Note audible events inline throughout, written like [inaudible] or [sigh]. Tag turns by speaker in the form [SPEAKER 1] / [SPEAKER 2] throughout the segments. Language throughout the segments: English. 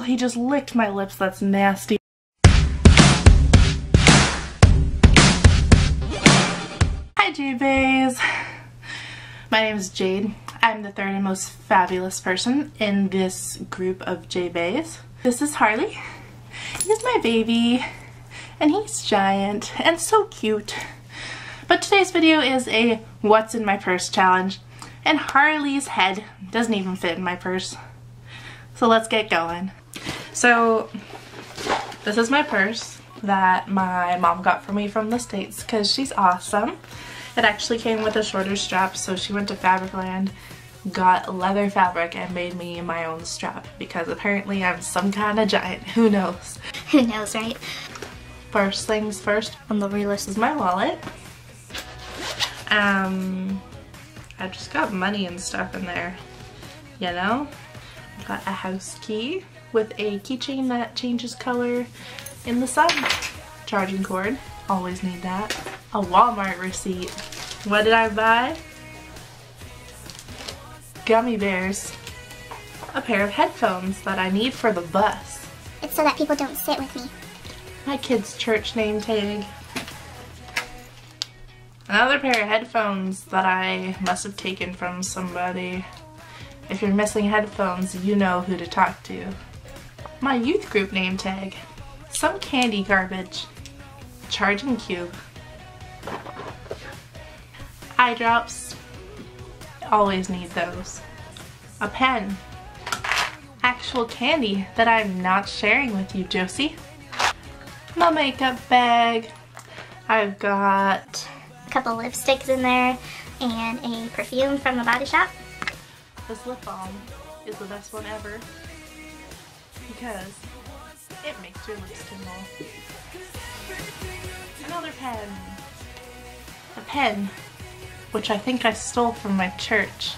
[SPEAKER 1] Oh, he just licked my lips. That's nasty. Hi, J-Baes. My name is Jade. I'm the third and most fabulous person in this group of J-Baes. This is Harley. He's my baby, and he's giant and so cute. But today's video is a what's in my purse challenge, and Harley's head doesn't even fit in my purse. So let's get going. So this is my purse that my mom got for me from the States because she's awesome. It actually came with a shorter strap so she went to Fabricland, got leather fabric and made me my own strap because apparently I'm some kind of giant. Who knows? [laughs]
[SPEAKER 2] Who knows, right?
[SPEAKER 1] First things first, on the list is my wallet. Um, I just got money and stuff in there, you know? Got a house key with a keychain that changes color in the sun. Charging cord, always need that. A Walmart receipt. What did I buy? Gummy bears. A pair of headphones that I need for the bus.
[SPEAKER 2] It's so that people don't sit with me.
[SPEAKER 1] My kid's church name tag. Another pair of headphones that I must have taken from somebody. If you're missing headphones, you know who to talk to. My youth group name tag. Some candy garbage. Charging cube. Eye drops. Always need those. A pen. Actual candy that I'm not sharing with you, Josie. My makeup bag. I've got
[SPEAKER 2] A couple lipsticks in there and a perfume from the body shop.
[SPEAKER 1] This lip balm is the best one ever because it makes your lips tingle. Another pen. A pen, which I think I stole from my church.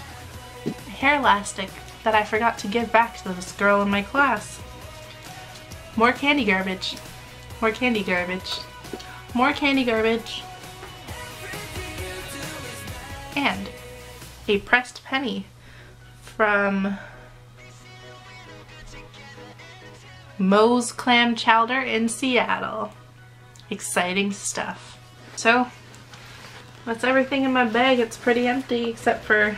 [SPEAKER 1] A hair elastic that I forgot to give back to this girl in my class. More candy garbage. More candy garbage. More candy garbage. And a pressed penny from Moe's Clam Chowder in Seattle. Exciting stuff. So, that's everything in my bag. It's pretty empty except for,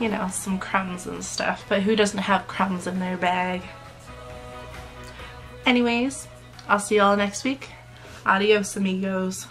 [SPEAKER 1] you know, some crumbs and stuff. But who doesn't have crumbs in their bag? Anyways, I'll see y'all next week. Adios, amigos.